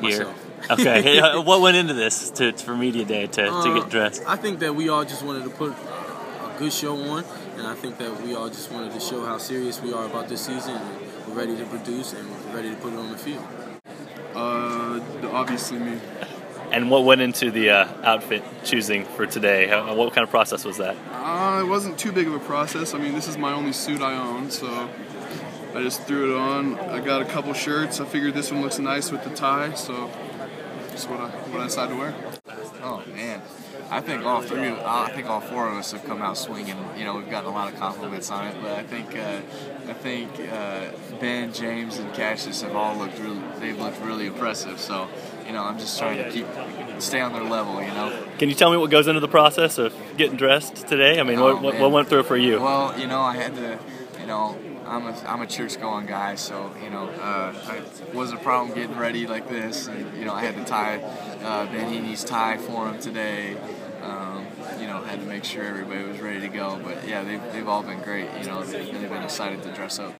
here? Myself. Okay. Uh, what went into this to, for media day to, to Uh, get dressed? I think that we all just wanted to put a good show on, and I think that we all just wanted to show how serious we are about this season. And we're ready to produce and we're ready to put it on the field. Uh, obviously me. And what went into the uh, outfit choosing for today? How, what kind of process was that? Uh, it wasn't too big of a process. I mean, this is my only suit I own, so I just threw it on. I got a couple shirts. I figured this one looks nice with the tie, so that's what I what I decided to wear. Oh man, I think all three, of, I think all four of us have come out swinging. You know, we've gotten a lot of compliments on it, but I think, uh, I think uh, Ben, James, and Cassius have all looked really, they've looked really impressive. So, you know, I'm just trying to keep, stay on their level. You know. Can you tell me what goes into the process of getting dressed today? I mean, Oh, what, what, what went through for you? Well, you know, I had to, you know, I'm a, I'm a church going guy, so, you know, uh, it wasn't a problem getting ready like this. And, you know, I had to tie uh, Ben Heeney's tie for him today. Um, you know, had to make sure everybody was ready to go. But yeah, they've, they've all been great. You know, they've been excited to dress up.